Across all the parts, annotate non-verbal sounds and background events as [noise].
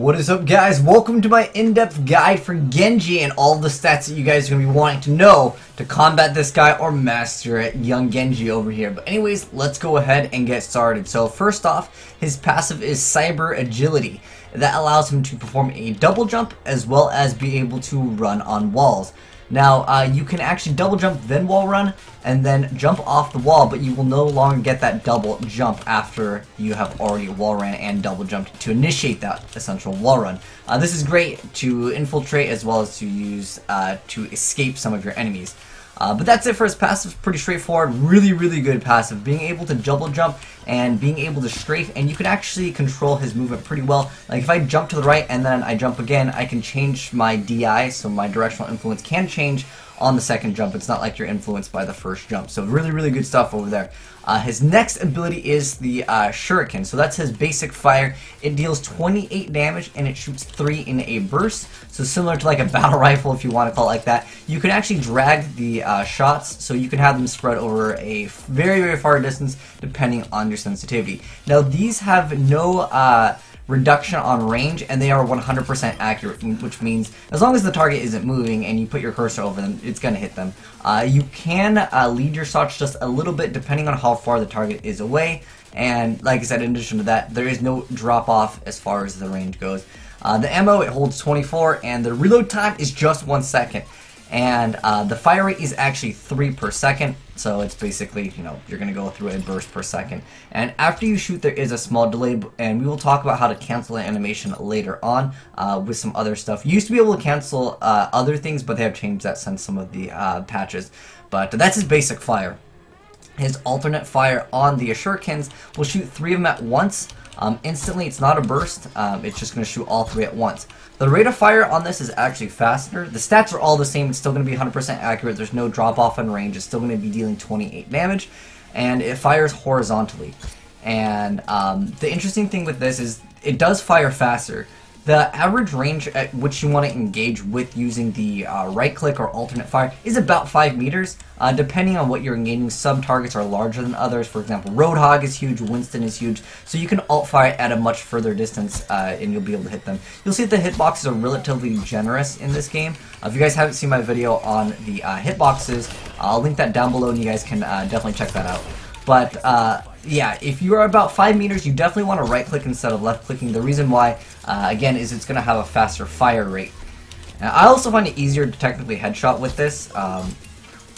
What is up guys? Welcome to my in-depth guide for Genji and all the stats that you guys are going to be wanting to know to combat this guy or master it, young Genji over here. But anyways, let's go ahead and get started. So first off, his passive is Cyber Agility. That allows him to perform a double jump as well as be able to run on walls. Now, uh, you can actually double jump, then wall run, and then jump off the wall, but you will no longer get that double jump after you have already wall ran and double jumped to initiate that essential wall run. Uh, this is great to infiltrate as well as to use uh, to escape some of your enemies. Uh, but that's it for his passive, pretty straightforward, really, really good passive. Being able to double jump and being able to strafe, and you can actually control his movement pretty well. Like if I jump to the right and then I jump again, I can change my DI, so my directional influence can change on the second jump. It's not like you're influenced by the first jump. So really, really good stuff over there. Uh, his next ability is the uh, Shuriken. So that's his basic fire. It deals 28 damage and it shoots 3 in a burst. So similar to like a [laughs] battle rifle if you want to call it like that. You can actually drag the uh, shots so you can have them spread over a very, very far distance depending on your sensitivity. Now these have no uh, reduction on range, and they are 100% accurate, which means as long as the target isn't moving and you put your cursor over them, it's going to hit them. Uh, you can uh, lead your shots just a little bit depending on how far the target is away, and like I said, in addition to that, there is no drop off as far as the range goes. Uh, the ammo, it holds 24, and the reload time is just one second and uh, the fire rate is actually 3 per second. So it's basically you know you're gonna go through a burst per second. And after you shoot there is a small delay and we will talk about how to cancel an animation later on uh, with some other stuff. You used to be able to cancel uh, other things but they have changed that since some of the uh, patches. But that's his basic fire. His alternate fire on the Shurikens will shoot three of them at once um, instantly, it's not a burst. Um, it's just going to shoot all three at once. The rate of fire on this is actually faster. The stats are all the same. It's still going to be 100% accurate. There's no drop off in range. It's still going to be dealing 28 damage. And it fires horizontally. And um, the interesting thing with this is it does fire faster. The average range at which you want to engage with using the uh, right click or alternate fire is about 5 meters. Uh, depending on what you're engaging, some targets are larger than others. For example, Roadhog is huge, Winston is huge, so you can alt fire at a much further distance uh, and you'll be able to hit them. You'll see that the hitboxes are relatively generous in this game. Uh, if you guys haven't seen my video on the uh, hitboxes, I'll link that down below and you guys can uh, definitely check that out. But yeah, if you are about 5 meters, you definitely want to right click instead of left clicking. The reason why, uh, again, is it's going to have a faster fire rate. Now, I also find it easier to technically headshot with this. Um,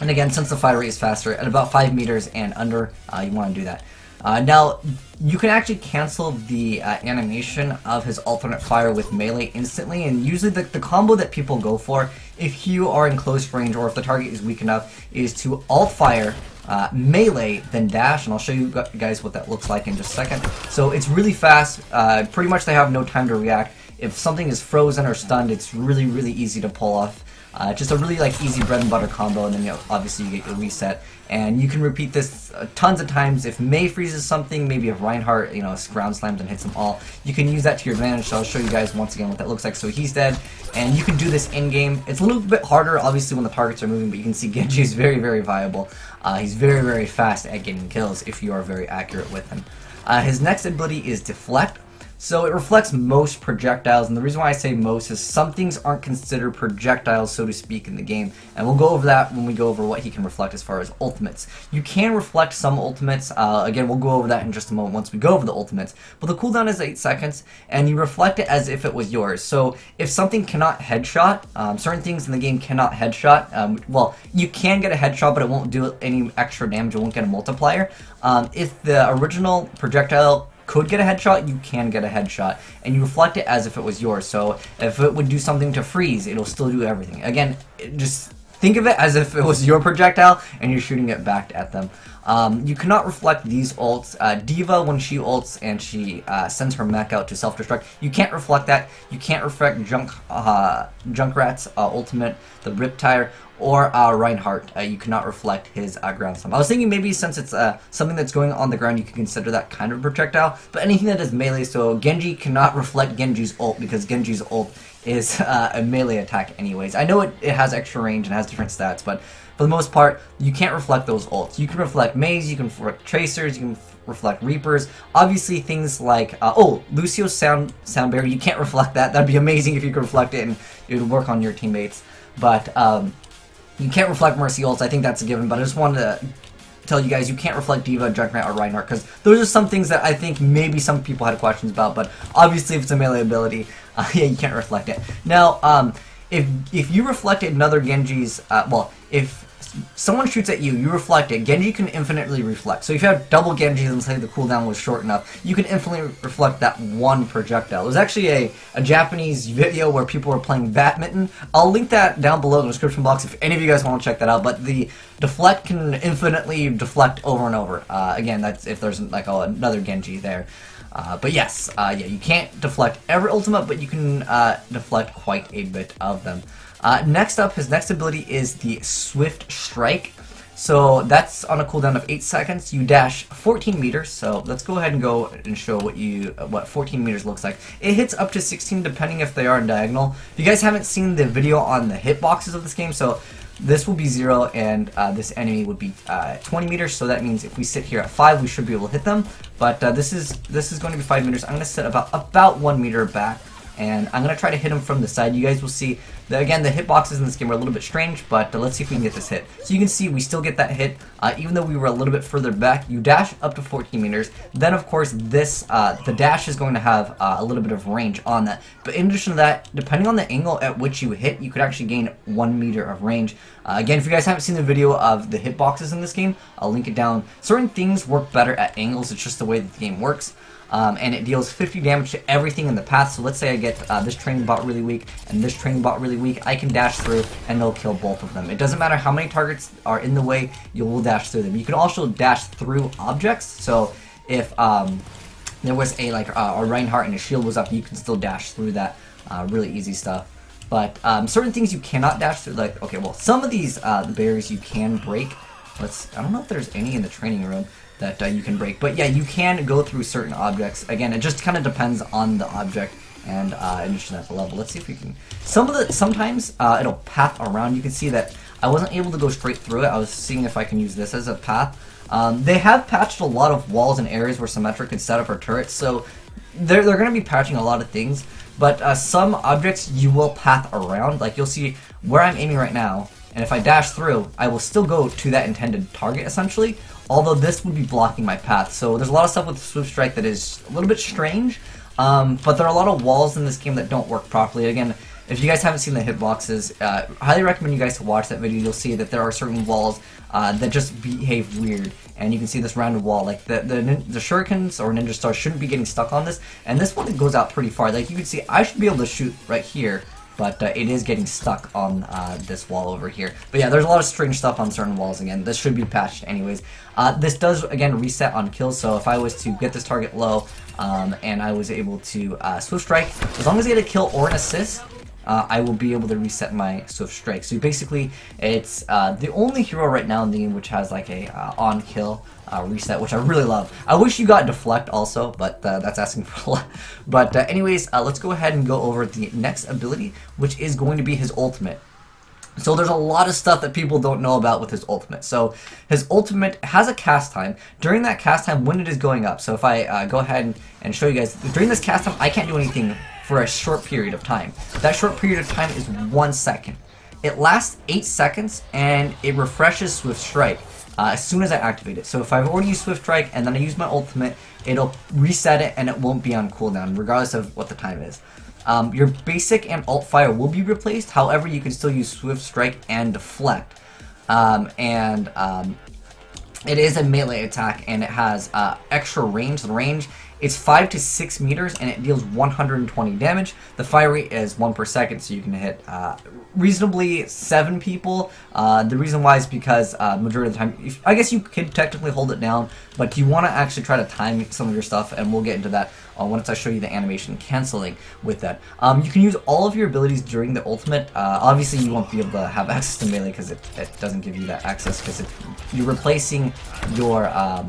and again, since the fire rate is faster, at about 5 meters and under, uh, you want to do that. Uh, now, you can actually cancel the uh, animation of his alternate fire with melee instantly, and usually the, the combo that people go for, if you are in close range or if the target is weak enough, is to alt fire uh, melee, then dash, and I'll show you guys what that looks like in just a second. So it's really fast, uh, pretty much they have no time to react. If something is frozen or stunned, it's really, really easy to pull off. Uh, just a really like easy bread and butter combo, and then you know, obviously you get your reset. And you can repeat this uh, tons of times. If Mei freezes something, maybe if Reinhardt, you know, ground slams and hits them all, you can use that to your advantage. So I'll show you guys once again what that looks like. So he's dead, and you can do this in game. It's a little bit harder, obviously, when the targets are moving, but you can see Genji is very, very viable. Uh, he's very, very fast at getting kills if you are very accurate with him. Uh, his next ability is Deflect. So it reflects most projectiles, and the reason why I say most is some things aren't considered projectiles, so to speak, in the game. And we'll go over that when we go over what he can reflect as far as ultimates. You can reflect some ultimates. Uh, again, we'll go over that in just a moment once we go over the ultimates. But the cooldown is 8 seconds, and you reflect it as if it was yours. So if something cannot headshot, um, certain things in the game cannot headshot. Um, well, you can get a headshot, but it won't do any extra damage. It won't get a multiplier. Um, if the original projectile could get a headshot, you can get a headshot. And you reflect it as if it was yours. So if it would do something to freeze, it'll still do everything. Again, just think of it as if it was your projectile and you're shooting it back at them. Um, you cannot reflect these ults. Uh, D.Va, when she ults and she uh, sends her mech out to self-destruct, you can't reflect that. You can't reflect Junk uh, Junkrat's uh, ultimate, the RIP-Tire, or uh, Reinhardt. Uh, you cannot reflect his uh, ground stomp. I was thinking maybe since it's uh, something that's going on the ground, you can consider that kind of projectile. But anything that is melee, so Genji cannot reflect Genji's ult because Genji's ult is [laughs] uh, a melee attack anyways. I know it, it has extra range and has different stats, but for the most part, you can't reflect those ults. You can reflect Mei's, you can reflect Tracers, you can reflect Reapers. Obviously, things like uh, oh, Lucio's sound sound barrier. You can't [laughs] reflect that. That'd be amazing if you could reflect it and it would work on your teammates. But um, you can't reflect Mercy ults. I think that's a given. But I just wanted to tell you guys you can't reflect D.Va, Junkrat, or Reinhardt because those are some things that I think maybe some people had questions about. But obviously, if it's a melee ability, [laughs] uh, yeah, you can't reflect it. Now, um, if if you reflected another Genji's, uh, well, if someone shoots at you, you reflect it, Genji can infinitely reflect. So if you have double Genjis and say the cooldown was short enough, you can infinitely reflect that one projectile. There's actually a, a Japanese video where people were playing badminton. I'll link that down below in the description box if any of you guys want to check that out, but the deflect can infinitely deflect over and over. Uh, again, that's if there's like another Genji there. Uh, but yes, uh, yeah, you can't deflect every ultimate, but you can uh, deflect quite a bit of them. Uh, next up, his next ability is the Swift Strike. So that's on a cooldown of 8 seconds. You dash 14 meters, so let's go ahead and go and show what you what 14 meters looks like. It hits up to 16 depending if they are in diagonal. If you guys haven't seen the video on the hitboxes of this game, so this will be 0 and uh, this enemy would be uh, 20 meters, so that means if we sit here at 5 we should be able to hit them. But uh, this is this is going to be 5 meters. I'm going to sit about, about 1 meter back and I'm going to try to hit him from the side. You guys will see, that, again, the hitboxes in this game are a little bit strange, but uh, let's see if we can get this hit. So you can see we still get that hit, uh, even though we were a little bit further back. You dash up to 14 meters. Then, of course, this, uh, the dash is going to have uh, a little bit of range on that. But in addition to that, depending on the angle at which you hit, you could actually gain one meter of range. Uh, again, if you guys haven't seen the video of the hitboxes in this game, I'll link it down. Certain things work better at angles. It's just the way the game works um, and it deals 50 damage to everything in the path. So let's say I get uh, this training bot really weak and this training bot really weak, I can dash through and it'll kill both of them. It doesn't matter how many targets are in the way, you will dash through them. You can also dash through objects, so if um, there was a like uh, a Reinhardt and a shield was up, you can still dash through that. Uh, really easy stuff. But um, certain things you cannot dash through, like, okay, well, some of these uh, barriers you can break. Let's, I don't know if there's any in the training room that uh, you can break. But yeah, you can go through certain objects. Again, it just kind of depends on the object and uh, initially at the level. Let's see if we can. Some of the sometimes uh, it'll path around. You can see that I wasn't able to go straight through it. I was seeing if I can use this as a path. Um, they have patched a lot of walls and areas where Symmetra could set up her turrets, so they're, they're going to be patching a lot of things. But uh, some objects you will path around. Like you'll see where I'm aiming right now, and if I dash through, I will still go to that intended target essentially, although this would be blocking my path. So there's a lot of stuff with Swift Strike that is a little bit strange, um, but there are a lot of walls in this game that don't work properly. Again, if you guys haven't seen the hitboxes, uh, highly recommend you guys to watch that video. You'll see that there are certain walls uh, that just behave weird, and you can see this rounded wall. Like the the, the shurikens or ninja stars shouldn't be getting stuck on this, and this one goes out pretty far. Like you can see, I should be able to shoot right here, but uh, it is getting stuck on uh, this wall over here. But yeah, there's a lot of strange stuff on certain walls again. This should be patched anyways. Uh, this does, again, reset on kills, so if I was to get this target low um, and I was able to uh, Swift Strike, as long as I get a kill or an assist, uh, I will be able to reset my Swift Strike. So basically, it's uh, the only hero right now in the game which has like a on-kill uh, reset, which I really love. I wish you got Deflect also, but uh, that's asking for a [laughs] lot. But uh, anyways, uh, let's go ahead and go over the next ability, which is going to be his ultimate. So there's a lot of stuff that people don't know about with his ultimate. So his ultimate has a cast time. During that cast time, when it is going up, so if I uh, go ahead and, show you guys, during this cast time, I can't do anything for a short period of time. That short period of time is one second. It lasts 8 seconds, and it refreshes Swift Strike uh, as soon as I activate it. So if I've already used Swift Strike and then I use my ultimate, it'll reset it and it won't be on cooldown, regardless of what the time is. Um, your basic and alt fire will be replaced, however, you can still use Swift Strike and Deflect. Um, and um, it is a melee attack and it has uh, extra range. The range is 5 to 6 meters and it deals 120 damage. The fire rate is 1 per second, so you can hit uh, reasonably 7 people. Uh, the reason why is because uh, majority of the time, if, I guess you could technically hold it down, but you want to actually try to time some of your stuff, and we'll get into that uh, once I show you the animation canceling with that. Um, you can use all of your abilities during the ultimate. Uh, obviously, you won't be able to have [laughs] access to melee because it, it, doesn't give you that access because you're replacing your um,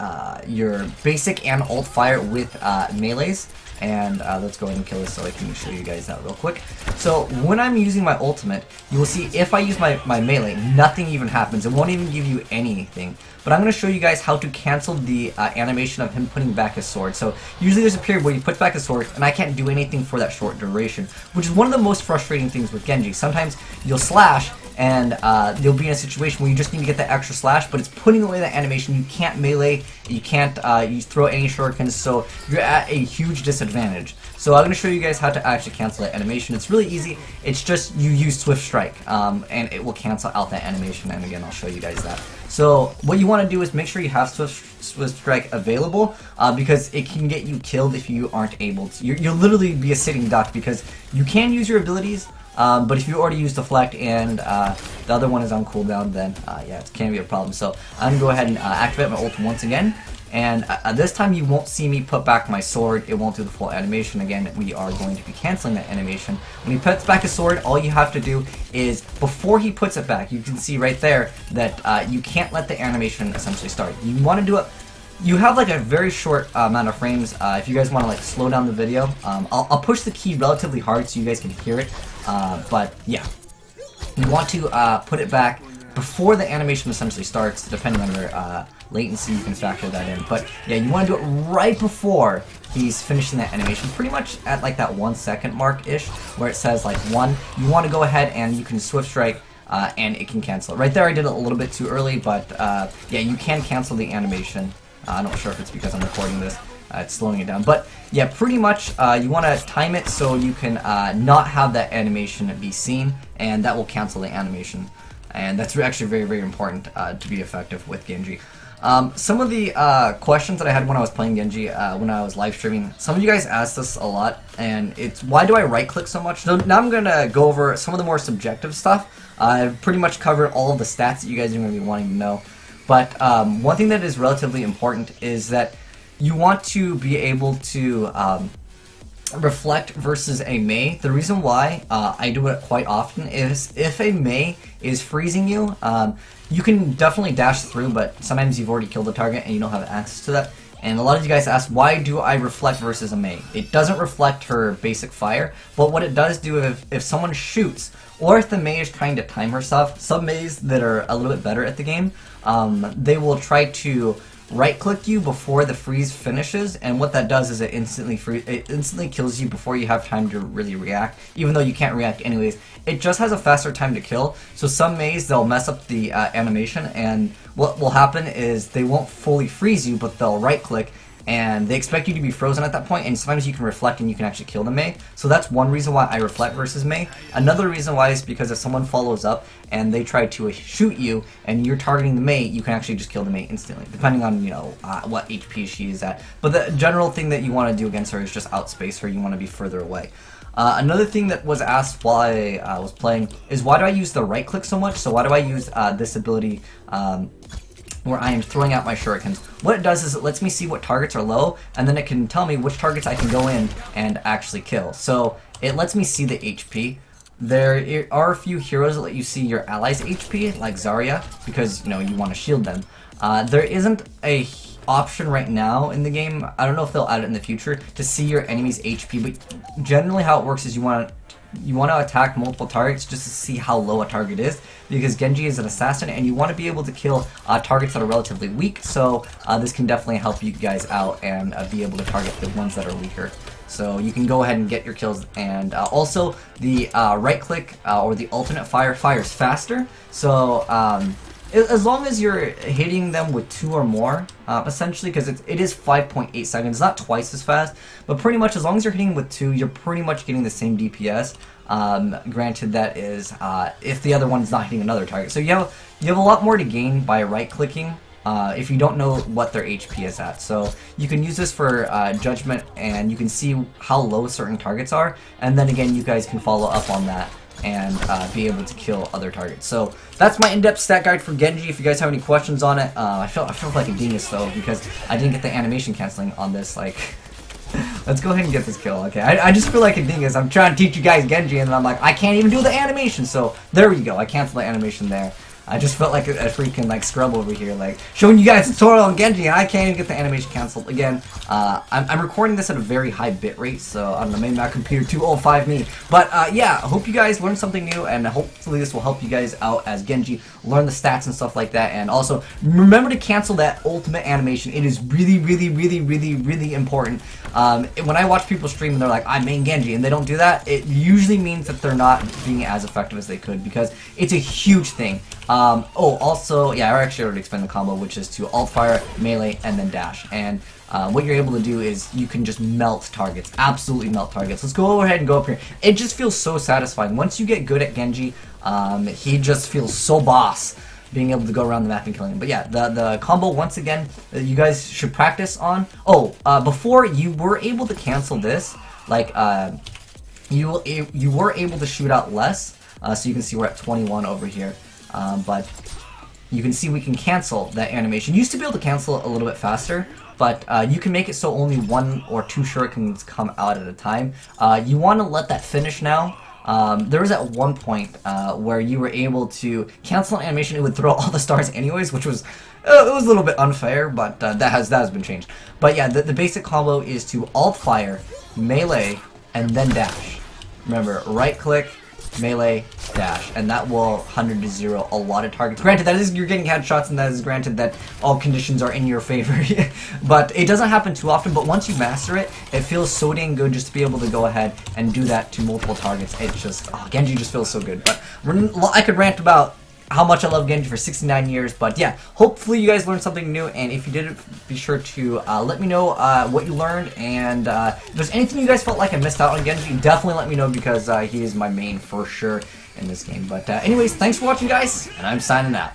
uh, your basic and alt fire with uh, melees. And uh, let's go ahead and kill this so I can show you guys that real quick. So when I'm using my ultimate, you will see if I use my, my melee, nothing even happens. It won't even give you anything. But I'm going to show you guys how to cancel the uh, animation of him putting back his sword. So usually there's a period where he puts back his sword and I can't do anything for that short duration, which is one of the most frustrating things with Genji. Sometimes you'll slash and uh, you'll be in a situation where you just need to get that extra slash, but it's putting away that animation. You can't melee, you can't uh, you throw any shurikens, so you're at a huge disadvantage. So I'm going to show you guys how to actually cancel that animation. It's really easy. It's just you use Swift Strike, um, and it will cancel out that animation. And again, I'll show you guys that. So what you want to do is make sure you have Swift, Swift Strike available, uh, because it can get you killed if you aren't able to. you will literally be a sitting duck because you can use your abilities, um, but if you already used Deflect and uh, the other one is on cooldown, then uh, yeah, it can be a problem. So I'm going to go ahead and uh, activate my ult once again. And uh, this time you won't see me put back my sword, it won't do the full animation. Again, we are going to be canceling that animation. When he puts back his sword, all you have to do is, before he puts it back, you can see right there that uh, you can't let the animation essentially start. You want to do it you have like a very short uh, amount of frames. Uh, if you guys want to like slow down the video, um, I'll, I'll, push the key relatively hard so you guys can hear it. Uh, but yeah, you want to uh, put it back before the animation essentially starts, depending on your uh, latency, you can factor that in. But yeah, you want to do it right before he's finishing that animation, pretty much at like that one second mark-ish, where it says like one. You want to go ahead and you can swift strike uh, and it can cancel it. Right there I did it a little bit too early, but uh, yeah, you can cancel the animation. Uh, I'm not sure if it's because I'm recording this. Uh, it's slowing it down. But yeah, pretty much uh, you want to time it so you can uh, not have that animation be seen, and that will cancel the animation. And that's actually very, very important uh, to be effective with Genji. Um, some of the uh, questions that I had when I was playing Genji, when I was live streaming, some of you guys asked this a lot, and it's why do I right click so much? So now I'm going to go over some of the more subjective stuff. I've pretty much covered all of the stats that you guys are going to be wanting to know. But um, one thing that is relatively important is that you want to be able to um, reflect versus a Mei. The reason why uh, I do it quite often is if a Mei is freezing you, um, you can definitely dash through, but sometimes you've already killed the target and you don't have access to that. And a lot of you guys ask, why do I reflect versus a Mei? It doesn't reflect her basic fire, but what it does do if, if someone shoots, or if the Mei is trying to time herself, some Meis that are a little bit better at the game, um, they will try to right click you before the freeze finishes and what that does is it instantly free it instantly kills you before you have time to really react even though you can't react anyways it just has a faster time to kill so some Meis they'll mess up the uh, animation and what will happen is they won't fully freeze you but they'll right click and they expect you to be frozen at that point, and sometimes you can reflect and you can actually kill the Mei. So that's one reason why I reflect versus Mei. Another reason why is because if someone follows up and they try to shoot you and you're targeting the Mei, you can actually just kill the Mei instantly, depending on, you know, uh, what HP she is at. But the general thing that you want to do against her is just outspace her, you want to be further away. Uh, another thing that was asked while I uh, was playing is why do I use the right click so much? So why do I use uh, this ability um, where I am throwing out my shurikens. What it does is it lets me see what targets are low, and then it can tell me which targets I can go in and actually kill. So it lets me see the HP. There are a few heroes that let you see your allies' HP, like Zarya, because you know you want to shield them. Uh, there isn't a option right now in the game. I don't know if they'll add it in the future to see your enemy's HP, but generally how it works is you want to you want to attack multiple targets just to see how low a target is because Genji is an assassin and you want to be able to kill uh, targets that are relatively weak so uh, this can definitely help you guys out and uh, be able to target the ones that are weaker. So you can go ahead and get your kills and uh, also the uh, right click uh, or the alternate fire fires faster so um, as long as you're hitting them with two or more, uh, essentially, because it, it is 5.8 seconds, it's not twice as fast, but pretty much as long as you're hitting with two, you're pretty much getting the same DPS. Um, granted, that is uh, if the other one's not hitting another target. So you have you have a lot more to gain by right-clicking uh, if you don't know what their HP is at. So you can use this for uh, judgment, and you can see how low certain targets are, and then again, you guys can follow up on that and uh, be able to kill other targets. So that's my in-depth stat guide for Genji. If you guys have any questions on it, uh, I feel I feel like a genius though because I didn't get the animation canceling on this. Like, [laughs] let's go ahead and get this kill. Okay, I, I just feel like a dingus. I'm trying to teach you guys Genji, and I'm like I can't even do the animation. So there we go. I canceled the animation there. I just felt like a, a, freaking like scrub over here, like showing you guys a tutorial on Genji, and I can't even get the animation canceled again. Uh, I'm, I'm, recording this at a very high bit rate, so on the main Mac computer 205 me. But uh, yeah, I hope you guys learned something new, and hopefully this will help you guys out as Genji, learn the stats and stuff like that, and also remember to cancel that ultimate animation. It is really, really, really, really, really important. Um, when I watch people stream and they're like, I main Genji, and they don't do that, it usually means that they're not being as effective as they could because it's a huge thing. Um, oh, also, yeah, I actually already explained the combo, which is to alt fire, melee, and then dash. And uh, what you're able to do is you can just melt targets, absolutely melt targets. Let's go ahead and go up here. It just feels so satisfying. Once you get good at Genji, um, he just feels so boss being able to go around the map and killing him. But yeah, the the combo once again, you guys should practice on. Oh, uh, before you were able to cancel this, like uh, you you were able to shoot out less. Uh, so you can see we're at 21 over here. Um, but you can see we can cancel that animation. You used to be able to cancel it a little bit faster, but uh, you can make it so only one or two shurikens come out at a time. Uh, you want to let that finish now. Um, there was at one point uh, where you were able to cancel an animation. It would throw all the stars anyways, which was uh, it was a little bit unfair, but uh, that has that has been changed. But yeah, the, the basic combo is to alt fire, melee, and then dash. Remember, right click, melee, dash, and that will 100 to 0 a lot of targets. Granted, that is you're getting headshots, and that is granted that all conditions are in your favor, [laughs] but it doesn't happen too often, but once you master it, it feels so dang good just to be able to go ahead and do that to multiple targets. It's just, oh, Genji just feels so good. But I could rant about how much I love Genji for 69 years. But yeah, hopefully you guys learned something new. And if you did, be sure to uh, let me know uh, what you learned. And uh, if there's anything you guys felt like I missed out on Genji, definitely let me know because uh, he is my main for sure in this game. But uh, anyways, thanks for watching, guys, and I'm signing out.